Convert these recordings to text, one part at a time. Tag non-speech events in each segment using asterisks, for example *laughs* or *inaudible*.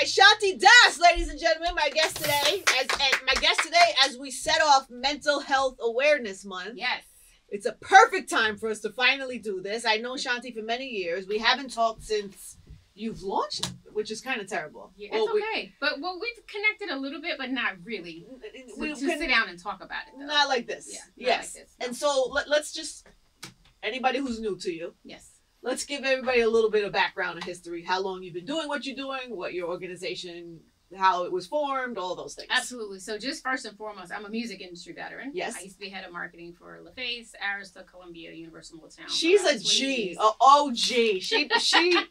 right, Shanti Das, ladies and gentlemen, my guest today, as and my guest today, as we set off Mental Health Awareness Month. Yes. It's a perfect time for us to finally do this. I know Shanti for many years. We haven't talked since you've launched, which is kind of terrible. Yeah, Well, it's we- okay. but well, we've connected a little bit, but not really. To, we to sit down and talk about it. Though. Not like this. Yeah, not yes. like this, no. And so let, let's just anybody who's new to you, yes. Let's give everybody a little bit of background and history. How long you've been doing what you're doing, what your organization, how it was formed, all those things. Absolutely. So just first and foremost, I'm a music industry veteran. Yes. I used to be head of marketing for LaFace, Arista, Columbia, Universal Motown. She's a about 20 G, a OG. She she. *laughs*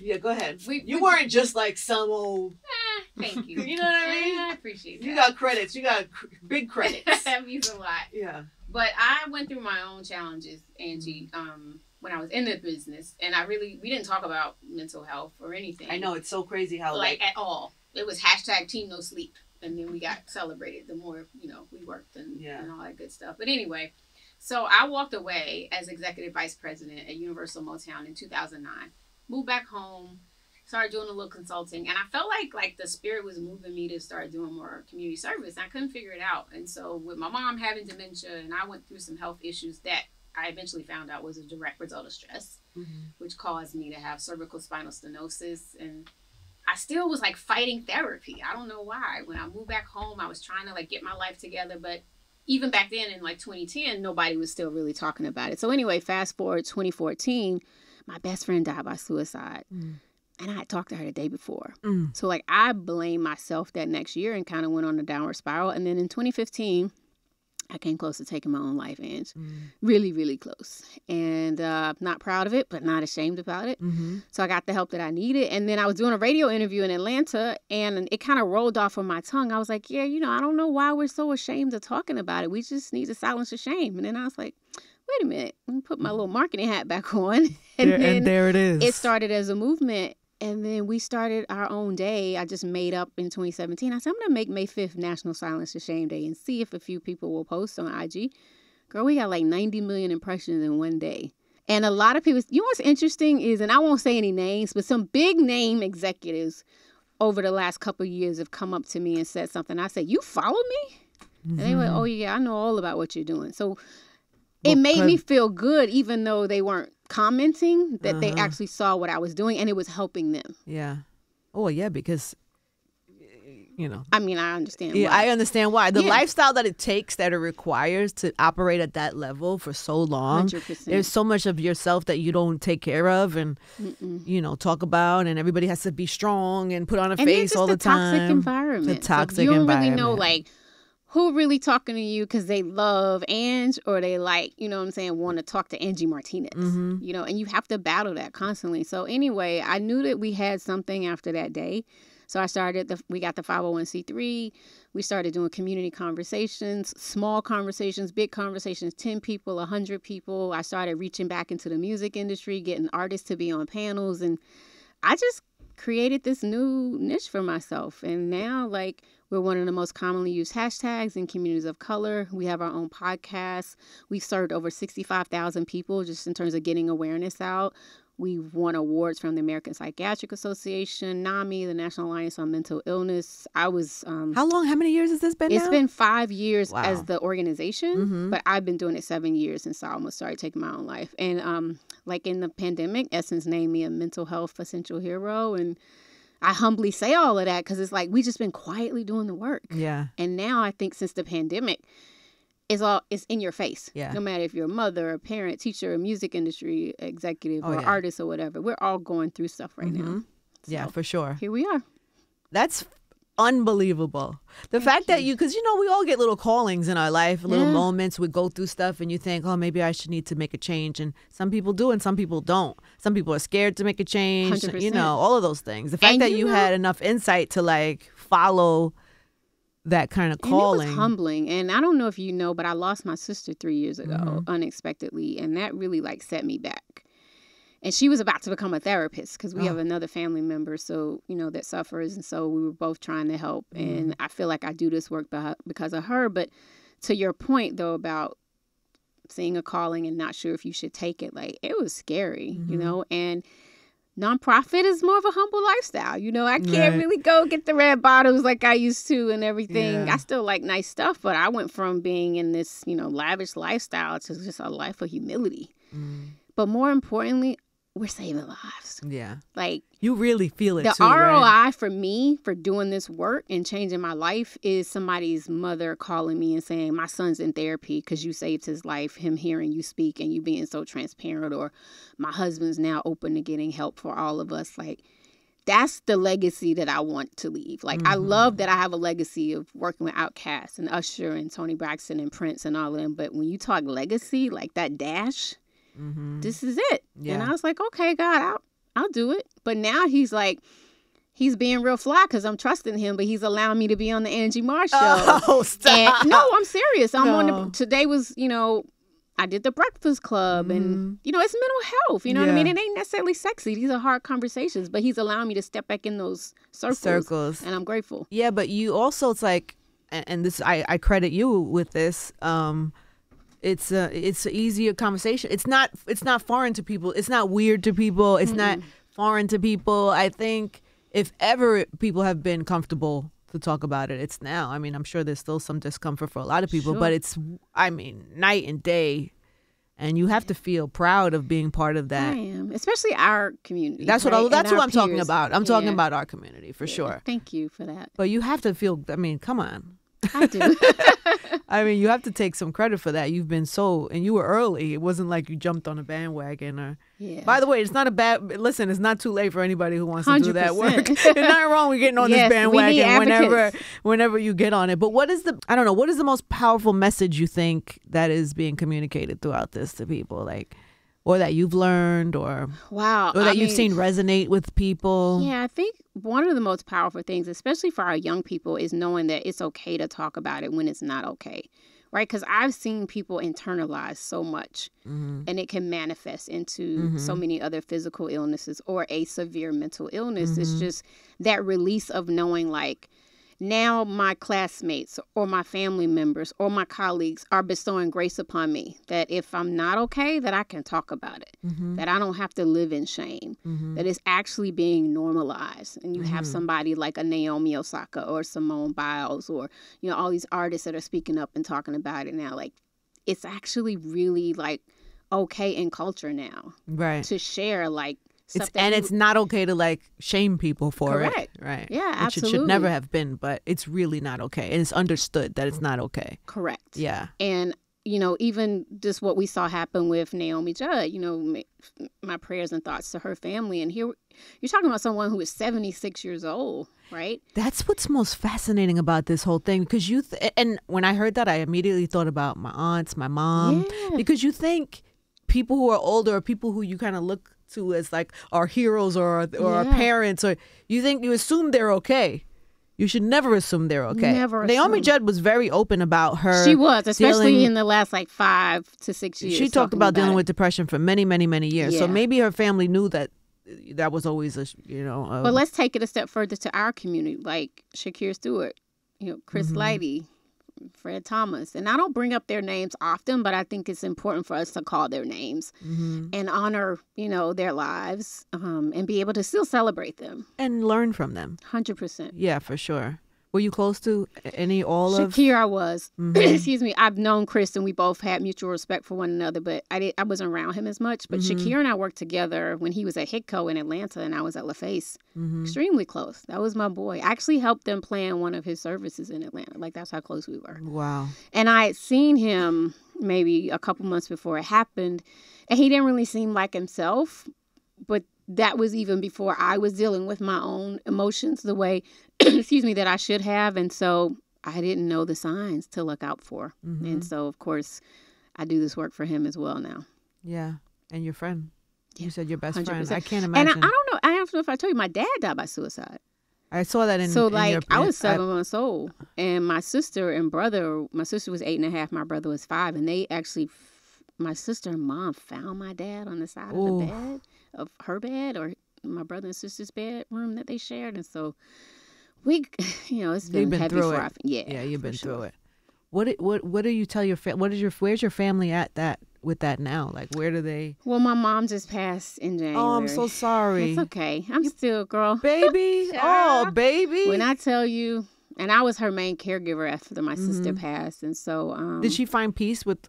Yeah, go ahead. We- you we- weren't just like some old. Ah, thank you. *laughs* You know what I mean? I appreciate that. You got credits. You got cr- big credits. *laughs* that means a lot. yeah. But I went through my own challenges, Angie, um, when I was in the business, and I really we didn't talk about mental health or anything. I know it's so crazy how like like, at all. It was hashtag Team No Sleep, and then we got celebrated the more you know we worked and, Yeah. and all that good stuff. But anyway, so I walked away as executive vice president at Universal Motown in 2009. Moved back home, started doing a little consulting, and I felt like like the spirit was moving me to start doing more community service. I couldn't figure it out, and so with my mom having dementia, and I went through some health issues that I eventually found out was a direct result of stress Mhm. which caused me to have cervical spinal stenosis and I still was like fighting therapy. I don't know why. When I moved back home, I was trying to like get my life together, but even back then in like 2010, nobody was still really talking about it. So anyway, fast forward 2014, my best friend died by suicide. Mm. And I had talked to her the day before. Mm. So like I blamed myself that next year and kind of went on a downward spiral. And then in 2015, I came close to taking my own life, and Mm. really, really close. And uh, not proud of it, but not ashamed about it. Mm-hmm. So I got the help that I needed. And then I was doing a radio interview in Atlanta and it kind of rolled off of my tongue. I was like, yeah, you know, I don't know why we're so ashamed of talking about it. We just need to silence the shame. And then I was like, wait a minute, let me put my little marketing hat back *laughs* on. And there, then and there it is. it started as a movement. And then we started our own day. I just made up in 2017. I said, I'm going to make May 5th National Silence the Shame Day and see if a few people will post on IG. Girl, we got like 90 million impressions in one day. And a lot of people, you know what's interesting is, and I won't say any names, but some big name executives over the last couple of years have come up to me and said something. I said, You follow me? And they were, mm-hmm. Oh, yeah, I know all about what you're doing. So it made me feel good, even though they weren't commenting, that they Uh-huh. actually saw what I was doing and it was helping them. yeah. Oh yeah, because you know. I mean, I understand. Yeah, why. I understand why. The Yeah. lifestyle that it takes, that it requires to operate at that level for so long. 100%. There's so much of yourself that you don't take care of and Mm-mm. you know talk about, and everybody has to be strong and put on a and face all just the toxic time. environment. The toxic you don't really know environment. like who really talking to you because they love Ange or they like you know what I'm saying want to talk to Angie Martinez. Mhm. You know, and you have to battle that constantly. So anyway, I knew that we had something after that day. So I started the we got the 501c3. We started doing community conversations, small conversations, big conversations, 10 people, 100 people. I started reaching back into the music industry, getting artists to be on panels and I just created this new niche for myself. And now, like, we're one of the most commonly used hashtags in communities of color. We have our own podcast. We've served over 65,000 people just in terms of getting awareness out. We've won awards from the American Psychiatric Association, NAMI, the National Alliance on Mental Illness. I was. Um, How long? How many years has this been? it's now? been five years Wow. as the organization, Mhm. but I've been doing it seven years since I almost started taking my own life. And um, like in the pandemic, Essence named me a mental health essential hero, and I humbly say all of that because it's like we just been quietly doing the work. Yeah. And now I think since the pandemic, it's all it's in your face. Yeah. No matter if you're a mother, a parent, teacher, a music industry executive, Oh, or yeah. artist or whatever, we're all going through stuff right now. Mhm. Yeah, So, for sure. Here we are. That's unbelievable. The fact that you, because you know, we all get little callings in our life, little Yeah. moments. We go through stuff, and you think, oh, maybe I should need to make a change. And some people do, and some people don't. Some people are scared to make a change. You 100%. know, all of those things. The fact And that you you, know- had enough insight to like follow that kind of calling. it was humbling. And I don't know if you know, but I lost my sister three years ago Mhm. unexpectedly, and that really like set me back. And she was about to become a therapist because we Oh. have another family member, so you know that suffers, and so we were both trying to help. And I feel like I do this work because of her. But to your point though about seeing a calling and not sure if you should take it, like it was scary, you Mhm. know, and nonprofit is more of a humble lifestyle. You know, I can't Right. really go get the red bottoms like I used to and everything. Yeah. I still like nice stuff, but I went from being in this, you know, lavish lifestyle to just a life of humility. Mm, But more importantly, we're saving lives. yeah. Like You really feel it the too, ROI right? for me for doing this work and changing my life is somebody's mother calling me and saying my son's in therapy because you saved his life. Him hearing you speak and you being so transparent, or my husband's now open to getting help for all of us. Like that's the legacy that I want to leave. Like I Mhm. love that I have a legacy of working with Outkast and Usher and Toni Braxton and Prince and all of them. But when you talk legacy, like that dash, Mhm. this is it. And I was like, okay, God, I'll I'll do it. But now he's like, he's being real fly because I'm trusting him, but he's allowing me to be on the Angie Marsh show. Oh, *laughs* stop. and no, I'm serious. I'm on the today was you know. I did the Breakfast Club, Mhm. and you know it's mental health. You know what I mean? It ain't necessarily sexy. These are hard conversations, but he's allowing me to step back in those circles, Circles. and I'm grateful. Yeah, but you also it's like, and, and this I I credit you with this. Um, it's a it's an easier conversation. It's not it's not foreign to people. It's not weird to people. It's not foreign to people. I think if ever people have been comfortable to talk about it, it's now. I mean, I'm sure there's still some discomfort for a lot of people, Sure. but it's I mean night and day, and you have to feel proud of being part of that. I am, especially our community. That's what right? I, And that's what I'm talking about. I'm talking about our community for Yeah. sure. Thank you for that. But you have to feel. I mean, come on. I do. *laughs* *laughs* I mean, you have to take some credit for that. You've been so, and you were early. It wasn't like you jumped on a bandwagon or. yeah. By the way, it's not a bad. Listen, it's not too late for anybody who wants to do that work. 100%. *laughs* There's nothing wrong with getting on Yes, this bandwagon whenever, whenever you get on it. But what is the? I don't know. What is the most powerful message you think that is being communicated throughout this to people, like, or that you've learned, or wow. or that I you've mean, seen resonate with people? Yeah, I think one of the most powerful things, especially for our young people, is knowing that it's okay to talk about it when it's not okay. Right? Because I've seen people internalize so much Mm-hmm. and it can manifest into so many other physical illnesses or a severe mental illness. It's Mhm. just that release of knowing, like, now my classmates or my family members or my colleagues are bestowing grace upon me that if I'm not okay, that I can talk about it, Mm-hmm. that I don't have to live in shame Mm-hmm. that it's actually being normalized and you have Mhm. somebody like a Naomi Osaka or Simone Biles or you know all these artists that are speaking up and talking about it now like it's actually really like okay in culture now Right. to share like It's and it's not okay to like shame people for Correct. it. Right. yeah Which it absolutely should never have been, but it's really not okay. And it's understood that it's not okay. correct Yeah. and you know even just what we saw happen with Naomi Judd you know my prayers and thoughts to her family and here you're talking about someone who is 76 years old right That's what's most fascinating about this whole thing because you th- and when I heard that I immediately thought about my aunts, my mom yeah because you think people who are older or people who you kind of look to as like our heroes or or our parents or you think you assume they're okay. You should never assume they're okay. Never Naomi assume. Judd was very open about her. She was, especially dealing- in the last like five to six years. she talked talking about, dealing it. with depression for many, many, many years. So maybe her family knew that that was always a you know. A, But let's take it a step further to our community, like Shakir Stewart, you know, Chris Mhm. Lighty, Fred Thomas, and I don't bring up their names often, but I think it's important for us to call their names Mhm. and honor, you know, their lives, um, and be able to still celebrate them. and learn from them. Hundred percent. Yeah, for sure. Were you close to any all of? Shakir, I was. *clears throat* Mhm. Excuse me. I've known Chris, and we both had mutual respect for one another, but I did. I wasn't around him as much. But Mhm. Shakir and I worked together when he was at Hitco in Atlanta, and I was at LaFace. Mhm. Extremely close. That was my boy. I actually helped them plan one of his services in Atlanta. Like that's how close we were. Wow. And I had seen him maybe a couple months before it happened, and he didn't really seem like himself. But that was even before I was dealing with my own emotions the way, *coughs* excuse me, that I should have. And so I didn't know the signs to look out for. Mhm. And so, of course, I do this work for him as well now. Yeah, and your friend. Yeah, You said your best friend. 100%. I can't imagine. And I, I don't know. I don't know if I told you, my dad died by suicide. I, saw that in. so in like your, I was I- seven months old, and my sister and brother. My sister was eight and a half. My brother was five, and they actually, my sister and mom found my dad on the side Ooh. of the bed of her bed or my brother and sister's bedroom that they shared, and so we, *laughs* you know, it's You've been, been heavy through for it. our, yeah, yeah, you've been sure. through it. What what what do you tell your family? what is your where's your family at that with that now? Like, where do they? Well, my mom just passed in January. Oh, I'm so sorry, It's okay. I'm still a girl. baby. *laughs* Oh, baby. When I tell you, and I was her main caregiver after my sister passed, and so um, Mm-hmm. Did she find peace with?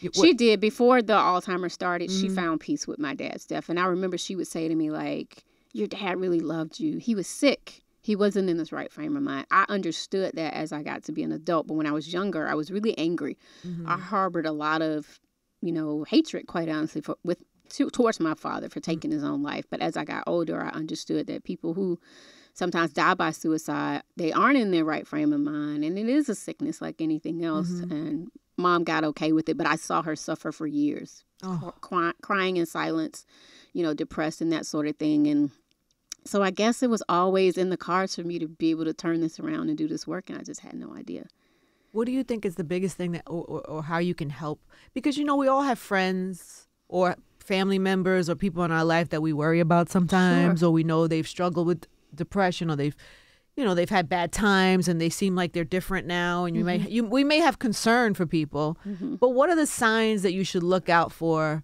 what- She did before the Alzheimer's started. She Mhm. found peace with my dad's death, and I remember she would say to me like, "Your dad really loved you. He was sick. He wasn't in his right frame of mind." I understood that as I got to be an adult, but when I was younger, I was really angry. Mhm. I harbored a lot of, you know, hatred, quite honestly, for with to, towards my father for taking his own life. But as I got older, I understood that people who sometimes die by suicide, they aren't in their right frame of mind, and it is a sickness like anything else. Mhm. And mom got okay with it, but I saw her suffer for years, Oh. cry, crying in silence, you know, depressed and that sort of thing, and. So I guess it was always in the cards for me to be able to turn this around and do this work, and I just had no idea. What do you think is the biggest thing that, or, or, or how you can help? Because you know we all have friends or family members or people in our life that we worry about sometimes, or we know they've struggled with depression or they've, you know, they've had bad times and they seem like they're different now, and you may you we may have concern for people. Mhm. But what are the signs that you should look out for?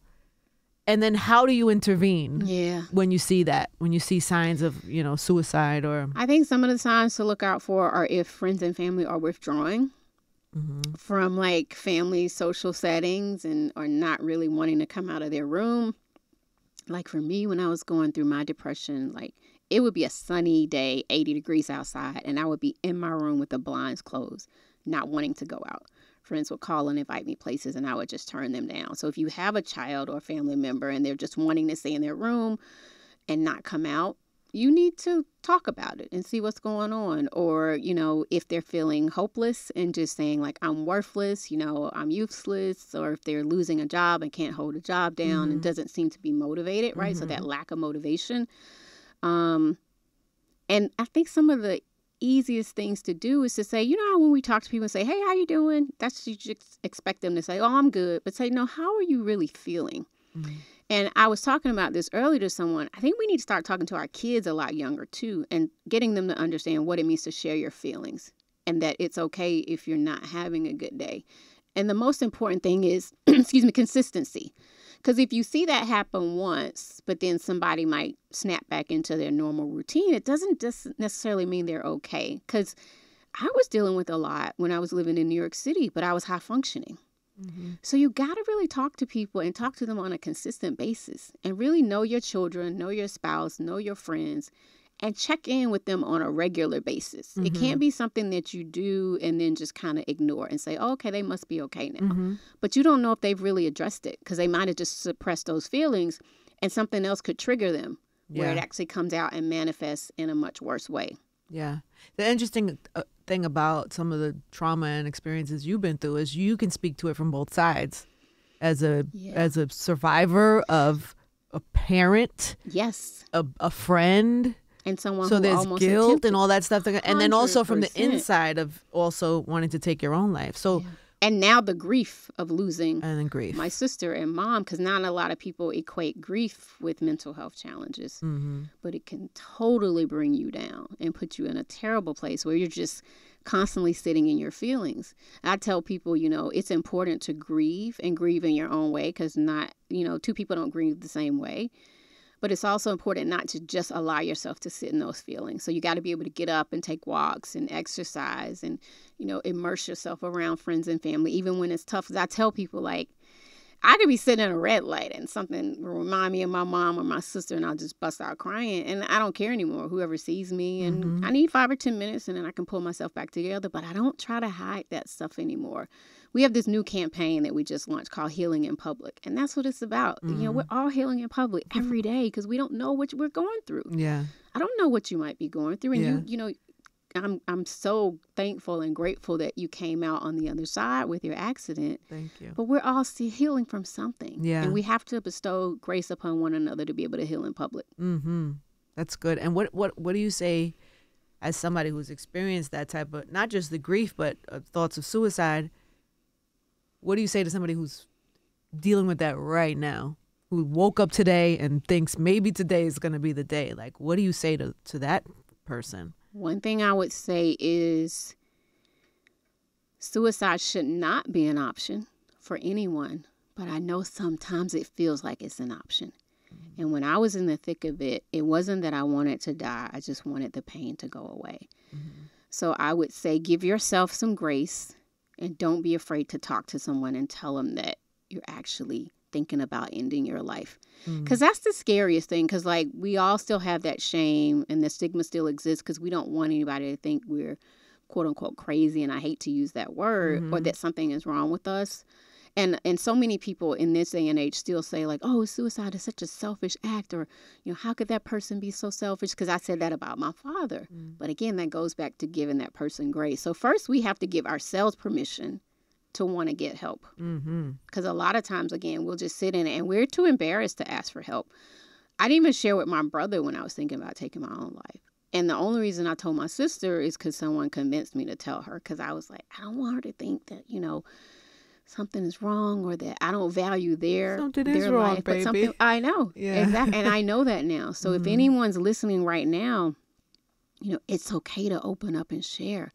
And then how do you intervene Yeah. when you see that? When you see signs of, you know, suicide or I think some of the signs to look out for are if friends and family are withdrawing Mhm. from like family social settings and are not really wanting to come out of their room. Like for me, when I was going through my depression, like it would be a sunny day, 80 degrees outside, and I would be in my room with the blinds closed, not wanting to go out. Friends would call and invite me places, and I would just turn them down. So if you have a child or a family member and they're just wanting to stay in their room and not come out, you need to talk about it and see what's going on. Or, you know, if they're feeling hopeless and just saying, like, I'm worthless, you know, I'm useless, or if they're losing a job and can't hold a job down and Mhm. doesn't seem to be motivated, right? So Mhm. that lack of motivation. Um, and I think some of the easiest things to do is to say, you know, when we talk to people and say, hey, how you doing? That's you just expect them to say, oh, I'm good. But say, no, how are you really feeling? Mhm. And I was talking about this earlier to someone. I think we need to start talking to our kids a lot younger too and getting them to understand what it means to share your feelings and that it's okay if you're not having a good day. And the most important thing is, *clears throat* excuse me, consistency. Because if you see that happen once, but then somebody might snap back into their normal routine, it doesn't just necessarily mean they're okay. Because I was dealing with a lot when I was living in New York City, but I was high functioning. Mhm. So you got to really talk to people and talk to them on a consistent basis and really know your children, know your spouse, know your friends and check in with them on a regular basis. It Mhm. can't be something that you do and then just kind of ignore and say, oh, "Okay, they must be okay now." Mhm. But you don't know if they've really addressed it because they might have just suppressed those feelings and something else could trigger them where it actually comes out and manifests in a much worse way. Yeah. The interesting uh, thing about some of the trauma and experiences you've been through is you can speak to it from both sides. As a Yeah. as a survivor of a parent, Yes. a, a friend, And someone so there's almost guilt attempted and all that stuff, that- and then also from the inside of also wanting to take your own life. So and now the grief of losing and then grief. my sister and mom because not a lot of people equate grief with mental health challenges mm-hmm. but it can totally bring you down and put you in a terrible place where you're just constantly sitting in your feelings i tell people you know it's important to grieve and grieve in your own way because not you know two people don't grieve the same way but it's also important not to just allow yourself to sit in those feelings so you got to be able to get up and take walks and exercise and you know immerse yourself around friends and family even when it's tough 'Cause i tell people like I could be sitting in a red light and something will remind me of my mom or my sister, and I'll just bust out crying. And I don't care anymore. Whoever sees me, and Mhm. I need five or 10 minutes, and then I can pull myself back together. But I don't try to hide that stuff anymore. We have this new campaign that we just launched called Healing in Public, and that's what it's about. You know, we're all healing in public every day because we don't know what we're going through. Yeah. I don't know what you might be going through, and Yeah. you, you know. I'm I'm so thankful and grateful that you came out on the other side with your accident Thank you. but we're all still healing from something. Yeah. And we have to bestow grace upon one another to be able to heal in public. Mm-hmm. That's good. And what what what do you say as somebody who's experienced that type of not just the grief but uh, thoughts of suicide? What do you say to somebody who's dealing with that right now? Who woke up today and thinks maybe today is going to be the day? Like, what do you say to to that person? One thing I would say is suicide should not be an option for anyone, but I know sometimes it feels like it's an option. And when I was in the thick of it, it wasn't that I wanted to die, I just wanted the pain to go away. Mm-hmm. So I would say give yourself some grace and don't be afraid to talk to someone and tell them that you're actually thinking about ending your life. Mm. Because that's the scariest thing. Because, like, we all still have that shame and the stigma still exists because we don't want anybody to think we're quote unquote crazy. And I hate to use that word or mm-hmm. that something is wrong with us. And, and so many people in this day and age still say like oh suicide is such a selfish act or you know how could that person be so selfish? Because i said that about my father. But again that goes back to giving that person grace. So first we have to give ourselves permission to want to get help. Mm-hmm. because a lot of times again we'll just sit in it and we're too embarrassed to ask for help. I didn't even share with my brother when i was thinking about taking my own life. And the only reason i told my sister is because someone convinced me to tell her because i was like i don't want her to think that you know something is wrong or that i don't value their Something their is wrong, life baby. something i know Yeah. exactly and *laughs* i know that now so if Mhm. anyone's listening right now you know it's okay to open up and share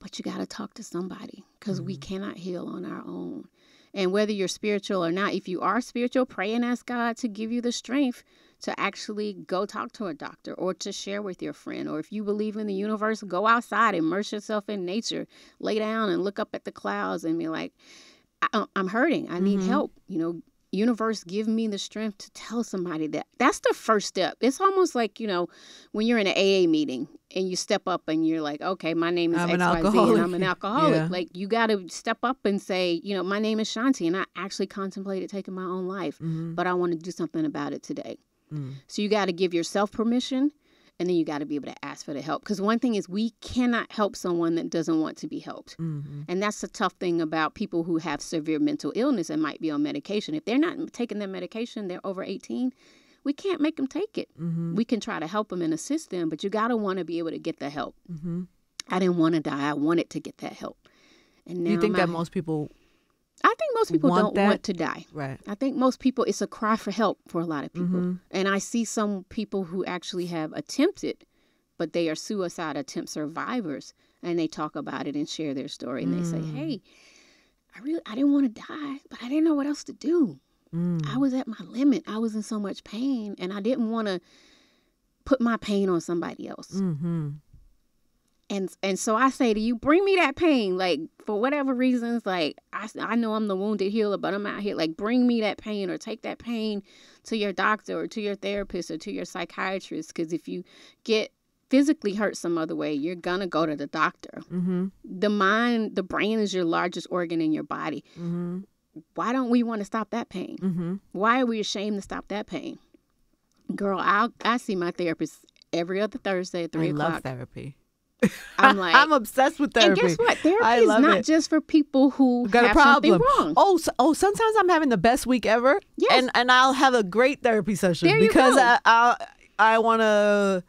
but you got to talk to somebody because we cannot heal on our own and whether you're spiritual or not, if you are spiritual, pray and ask God to give you the strength to actually go talk to a doctor or to share with your friend. Or if you believe in the universe, go outside, immerse yourself in nature, lay down and look up at the clouds and be like, I- I'm hurting. I need Mhm. help. You know, universe, give me the strength to tell somebody that. That's the first step. It's almost like, you know, when you're in an AA meeting and you step up and you're like, okay, my name is I'm XYZ and. I'm an alcoholic. *laughs* Yeah. Like, you got to step up and say, you know, my name is Shanti and I actually contemplated taking my own life, Mm-hmm. but I want to do something about it today. Mm. So you got to give yourself permission and then you got to be able to ask for the help. Because one thing is, we cannot help someone that doesn't want to be helped. Mm-hmm. And that's the tough thing about people who have severe mental illness and might be on medication. If they're not taking their medication, they're over 18, we can't make them take it. Mm-hmm. We can try to help them and assist them, but you got to want to be able to get the help. Mm-hmm. I didn't want to die. I wanted to get that help. And now You think my- that most people I think most people want don't that? want to die. right? I think most people, it's a cry for help for a lot of people. Mhm. And I see some people who actually have attempted, but they are suicide attempt survivors, and they talk about it and share their story, and they say, Mm. "Hey, I really, I didn't want to die, but I didn't know what else to do. Mm. I was at my limit. I was in so much pain, and I didn't want to put my pain on somebody else." Mm-hmm. And and so I say to you, bring me that pain. Like for whatever reasons, like I, I know I'm the wounded healer, but I'm out here. Like bring me that pain, or take that pain to your doctor, or to your therapist, or to your psychiatrist. Because if you get physically hurt some other way, you're gonna go to the doctor. Mm-hmm. The mind, the brain is your largest organ in your body. Mm-hmm. Why don't we want to stop that pain? Mm-hmm. Why are we ashamed to stop that pain? Girl, I I see my therapist every other Thursday at three I love therapy. *laughs* *laughs* I'm like, I'm obsessed with therapy. And guess what? Therapy I is not it. just for people who got a have something problem. wrong. Oh, so, oh, sometimes I'm having the best week ever. Yes. And and I'll have a great therapy session There because. I I, I want to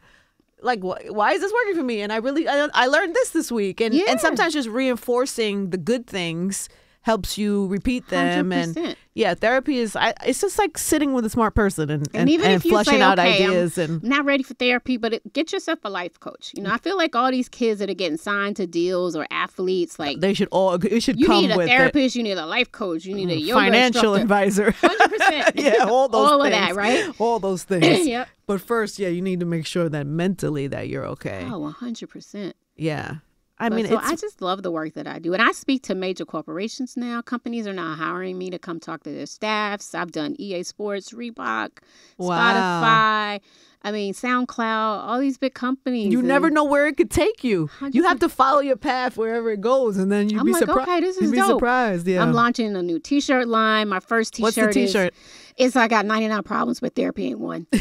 like wh- why is this working for me? And I really I, I learned this this week and Yeah. and sometimes just reinforcing the good things helps you repeat them and 100%. yeah, therapy is I, it's just like sitting with a smart person and and, And even and if you flushing say, out okay, I'm- ideas and not ready for therapy, but it, get yourself a life coach. You know, I feel like all these kids that are getting signed to deals or athletes, like they should all it should you come need a with it. therapist, you need a life coach, you need a mm, yoga financial instructor. advisor. *laughs* 100%. yeah, all those All of things. that, right? *laughs* All those *clears throat* things. yep. But first, yeah, you need to make sure that mentally that you're okay. Oh, 100%. Yeah. I But mean, so it's I just love the work that I do. And I speak to major corporations now. Companies are now hiring me to come talk to their staffs. I've done EA Sports, Reebok, Wow. Spotify, I mean, SoundCloud, all these big companies. you never know where it could take you. You have to follow your path wherever it goes, and then you'd I'm be like, surprised. okay, this is you'd be surprised. Yeah. I'm launching a new T-shirt line. My first T-shirt What's the T-shirt? is it's I got 99 problems, but therapy ain't one. *laughs*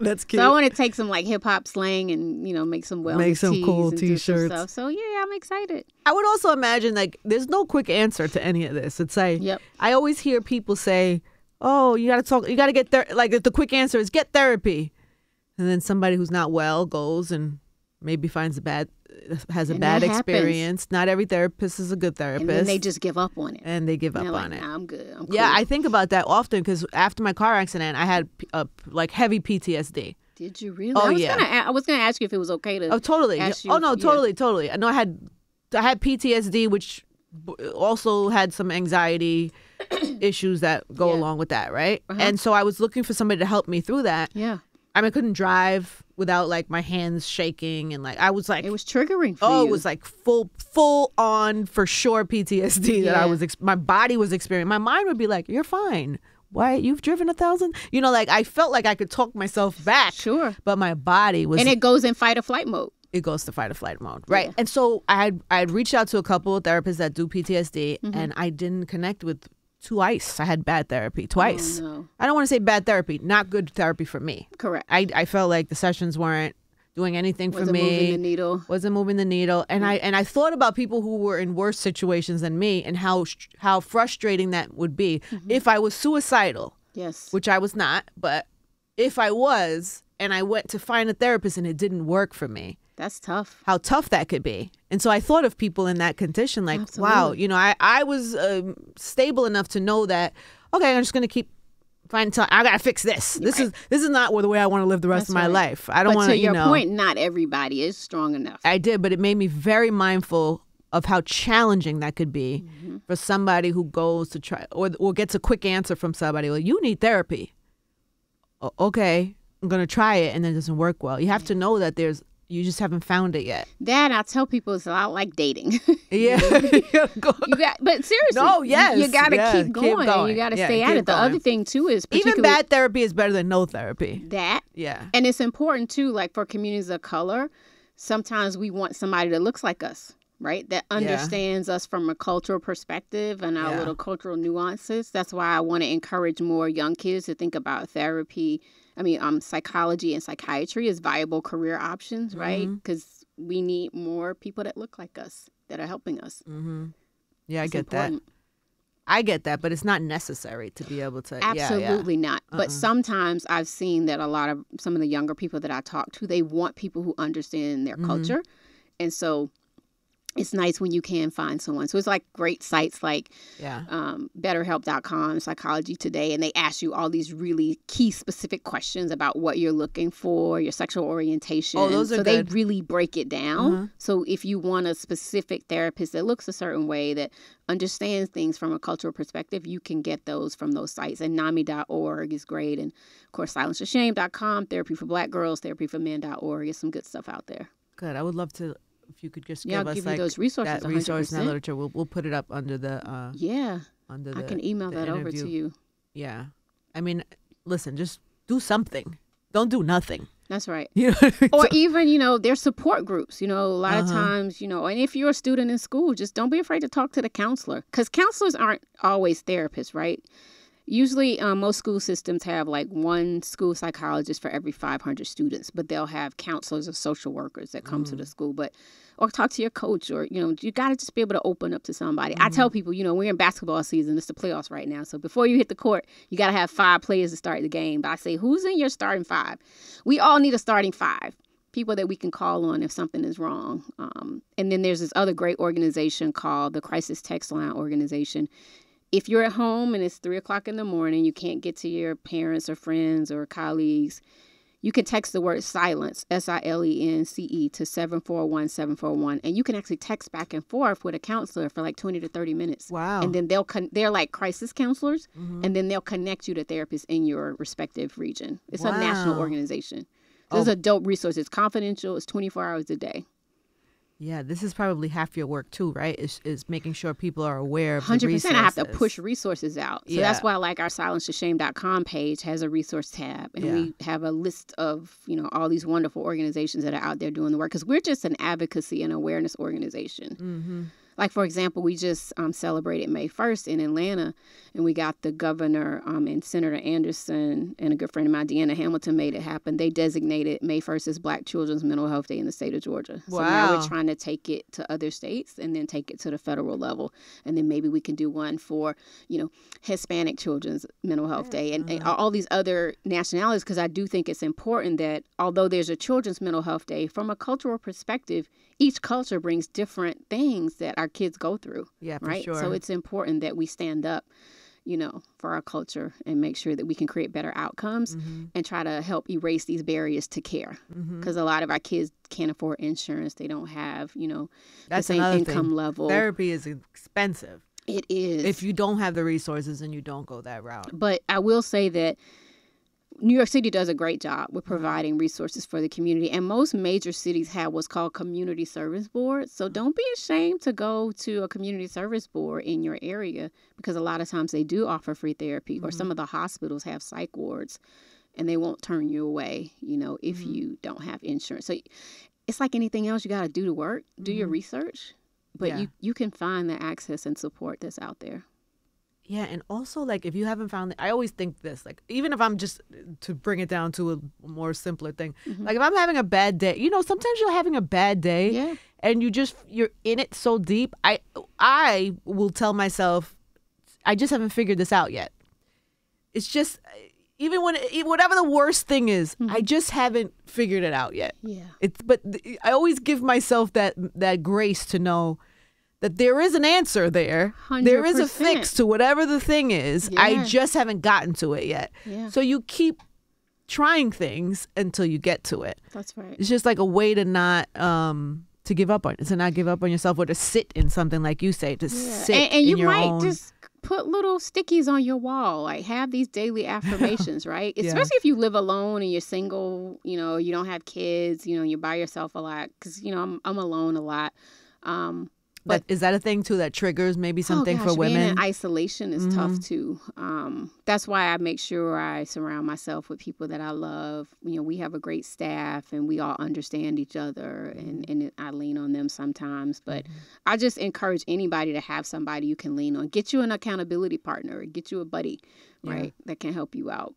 That's cute. So I want to take some like hip hop slang and you know make some wellness Make some cool and do some T-shirts. So yeah, I'm excited. I would also imagine like there's no quick answer to any of this. It's like Yep. I always hear people say, "Oh, you got to talk. You got to get there." Like the quick answer is get therapy, and then somebody who's not well goes and maybe finds a bad has a And bad happens. experience. Not every therapist is a good therapist, And then they just give up on it. and they give And up they're on like, it. Nah, I'm good. I'm Yeah. I think about that often because after my car accident, I had uh, like heavy PTSD. Did you really? Oh, I was yeah. Gonna, a- I was gonna ask you if it was okay to. Oh, totally. ask you Oh if- no, yeah. totally, totally. I know I had I had PTSD, which also had some anxiety *coughs* issues that go Yeah. along with that, right? Uh-huh. And so I was looking for somebody to help me through that. Yeah. I mean, I couldn't drive without like my hands shaking and like I was like It was triggering for Oh, you. it was like full, full on for sure PTSD that I was. Ex- my body was experiencing. My mind would be like, "You're fine. Why you've driven a thousand? You know, like I felt like I could talk myself back. Sure. but my body was. and it goes in fight or flight mode. it goes to fight or flight mode, right? Yeah. And so I had I had reached out to a couple of therapists that do PTSD, Mm-hmm. and I didn't connect with twice. I had bad therapy oh, twice. Oh, no. I don't want to say bad therapy, not good therapy for me. Correct. I I felt like the sessions weren't doing anything for Wasn't me moving the needle. wasn't moving the needle and i and i thought about people who were in worse situations than me and how how frustrating that would be mm-hmm. if i was suicidal Yes. which i was not but if i was and i went to find a therapist and it didn't work for me That's tough. how tough that could be and so i thought of people in that condition like wow you know i i was um, stable enough to know that okay i'm just gonna keep finding time i gotta fix this this is this is not the way i want to live the rest That's of my right. life i don't want to you your know point, not everybody is strong enough. I did, but it made me very mindful of how challenging that could be Mm-hmm. for somebody who goes to try or or gets a quick answer from somebody. Well, you need therapy. O- okay, I'm gonna try it, and then it doesn't work well. You have to know that there's you just haven't found it yet. that I tell people is a lot like dating. *laughs* Yeah, *laughs* Go- you got, but seriously, No, you- yes, you, got to yeah, keep keep going. and. You got to Yeah, stay at it. The going. other thing too is even bad therapy is better than no therapy. that Yeah, And it's important too, like for communities of color, sometimes we want somebody that looks like us, right? That understands us from a cultural perspective and our Yeah. little cultural nuances. That's why I want to encourage more young kids to think about therapy. I mean, um, psychology and psychiatry as viable career options, right? Mm-hmm. Because we need more people that look like us that are helping us. mm-hmm. yeah, I get important. that. I get that, but it's not necessary to be able to. yeah, yeah. Absolutely not. Uh-uh. But sometimes I've seen that a lot of some of the younger people that I talk to, they want people who understand their Mm-hmm. culture. And so it's nice when you can find someone. So it's like great sites like Yeah. um, betterhelp.com, Psychology Today, and they ask you all these really key specific questions about what you're looking for, your sexual orientation. Oh, those are so good. they really break it down. Mhm. So if you want a specific therapist that looks a certain way, that understands things from a cultural perspective, you can get those from those sites. And NAMI.org is great. And of course, silenceforshame.com, therapy for black girls, therapy for men.org is some good stuff out there. Good. I would love to if you could just Yeah, give I'll us give like you those resources. that resource and that literature. We'll we'll put it up under the uh Yeah, under the I can email that over to you. Yeah. I mean, listen, just do something. Don't do nothing. That's right. *laughs* You know I mean? or So- even you know there's support groups you know a lot of Uh-huh. times you know and if you're a student in school just don't be afraid to talk to the counselor because counselors aren't always therapists right usually um, most school systems have like one school psychologist for every 500 students but they'll have counselors or social workers that come to the school but or talk to your coach or you know you got to just be able to open up to somebody i tell people you know we're in basketball season it's the playoffs right now so before you hit the court you got to have five players to start the game but i say who's in your starting five we all need a starting five people that we can call on if something is wrong. Um, and then there's this other great organization called the Crisis Text Line Organization. If you're at home and it's three o'clock in the morning, you can't get to your parents or friends or colleagues, you can text the word silence, S I L E N C E, to 741 741. And you can actually text back and forth with a counselor for like 20 to 30 minutes. Wow. And then they'll, con- they're like crisis counselors, Mhm. and then they'll connect you to therapists in your respective region. It's a national organization. So It's Oh. a dope resource. It's confidential. It's 24 hours a day. Yeah, this is probably half your work too, right? Is is making sure people are aware of the Hundred percent. I have to push resources out. So Yeah. that's why, like, our silenceforshame.com page has a resource tab, and Yeah. we have a list of you know all these wonderful organizations that are out there doing the work. Because we're just an advocacy and awareness organization. Mhm. Like for example, we just um, celebrated May first in Atlanta, and we got the governor um, and Senator Anderson and a good friend of mine, Deanna Hamilton, made it happen. They designated May first as Black Children's Mental Health Day in the state of Georgia. Wow. So now we're trying to take it to other states and then take it to the federal level, and then maybe we can do one for you know Hispanic Children's Mental Health Day and, and all these other nationalities. Because I do think it's important that although there's a Children's Mental Health Day, from a cultural perspective, each culture brings different things that our kids go through Yeah, for right sure. so it's important that we stand up you know for our culture and make sure that we can create better outcomes Mm-hmm. and try to help erase these barriers to care because a lot of our kids can't afford insurance they don't have you That's the same income thing. level Therapy is expensive. It is. if you don't have the resources and you don't go that route. but I will say that New York City does a great job with providing resources for the community, and most major cities have what's called community service boards. So don't be ashamed to go to a community service board in your area because a lot of times they do offer free therapy, or some of the hospitals have psych wards, and they won't turn you away. You know, if Mhm. you don't have insurance. So it's like anything else; you got to do the work, do your Mhm. research, but Yeah. you you can find the access and support that's out there. Yeah, and also like if you haven't found, I always think this like even if I'm just to bring it down to a more simpler thing, Mhm. like if I'm having a bad day, you know, sometimes you're having a bad day, Yeah. and you just you're in it so deep. I I will tell myself, I just haven't figured this out yet. It's just even when whatever the worst thing is, I just haven't figured it out yet. Yeah. It's but I always give myself that that grace to know that there is an answer there. There is a fix to whatever the thing is. I just haven't gotten to it yet. Yeah. So you keep trying things until you get to it. That's right. It's just like a way to not um to give up on to not give up on yourself or to sit in something like you say to Yeah. sit and, and you might own just put little stickies on your wall like have these daily *laughs* affirmations right Yeah. especially if you live alone and you're single you know you don't have kids you know you're by yourself a lot because you know I'm, I'm alone a lot um But is that a thing too that triggers maybe something oh for gosh, being women? in isolation is tough Mhm. too um that's why i make sure i surround myself with people that i love you know we have a great staff and we all understand each other and Mm-hmm. and i lean on them sometimes but i just encourage anybody to have somebody you can lean on get you an accountability partner get you a buddy Yeah. right that can help you out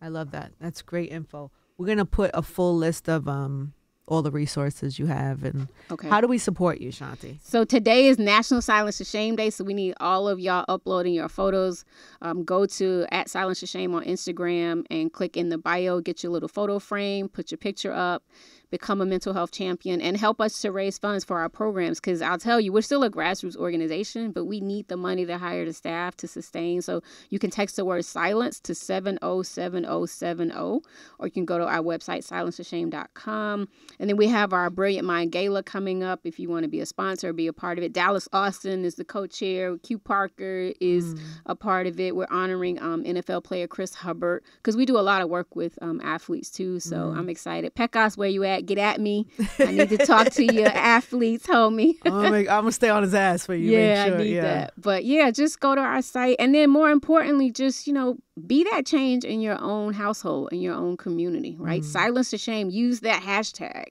I love that. That's great info. We're gonna put a full list of um all the resources you have and okay how do we support you, Shanti? So today is National Silence the Shame Day. So we need all of y'all uploading your photos. Um, go to at Silence to Shame on Instagram and click in the bio, get your little photo frame, put your picture up, become a mental health champion, and help us to raise funds for our programs. Because I'll tell you, we're still a grassroots organization, but we need the money to hire the staff to sustain. So you can text the word silence to 707070, or you can go to our website, silencetheshame.com. And then we have our Brilliant Mind Gala coming up if you want to be a sponsor, be a part of it. Dallas Austin is the co chair. Q Parker is Mm. a part of it. We're honoring um, NFL player Chris Hubbard because we do a lot of work with um, athletes too. So Mm. I'm excited. Pecos, where you at? Get at me. I need to talk to your *laughs* athletes, homie. I'm, I'm gonna stay on his ass for you. make yeah, sure. I need yeah. that. But yeah, just go to our site. And then more importantly, just, you know, be that change in your own household, in your own community, right? Mm. Silence the shame. Use that hashtag.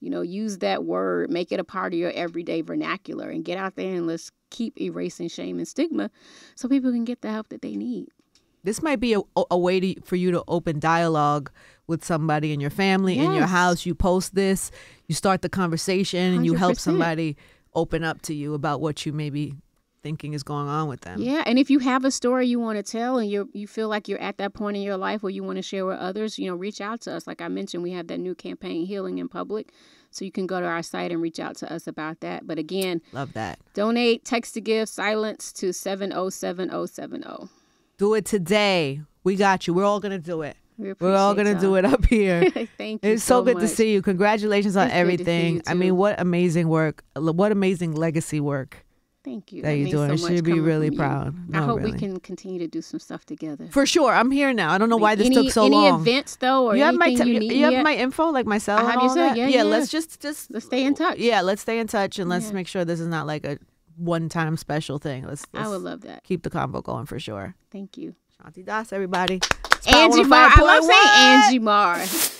You know, use that word, make it a part of your everyday vernacular and get out there and let's keep erasing shame and stigma so people can get the help that they need. This might be a, a way to, for you to open dialogue with somebody in your family, in your house. You post this, you start the conversation, and you help somebody open up to you about what you may be thinking is going on with them. Yeah, and if you have a story you want to tell and you you feel like you're at that point in your life where you want to share with others, you know, reach out to us. Like I mentioned, we have that new campaign, Healing in Public. So you can go to our site and reach out to us about that. But again, Love that. donate, text to give, silence to 707070. Do it today. We got you. We're all gonna do it. We We're all gonna do it up here. *laughs* Thank you. It's so, good to see you. Congratulations on It's good to see everything. I mean, what amazing work. What amazing legacy work Thank you. that, you're doing. so I much should be really you. proud. I hope really. we can continue to do some stuff together. For sure. I'm here now. I don't know why this any, took so any long. events though, or you have my you you, you have Yeah. my info, like my cell. I have your cell. that? Yeah, yeah. Let's just just Let's stay in touch. Yeah, let's stay in touch and let's make sure this is not like a one-time special thing. Let's, I would love that. keep the convo going for sure. Thank you. Shanti Das, everybody. Angie Marr. I love saying 105.1. Angie Marr. *laughs*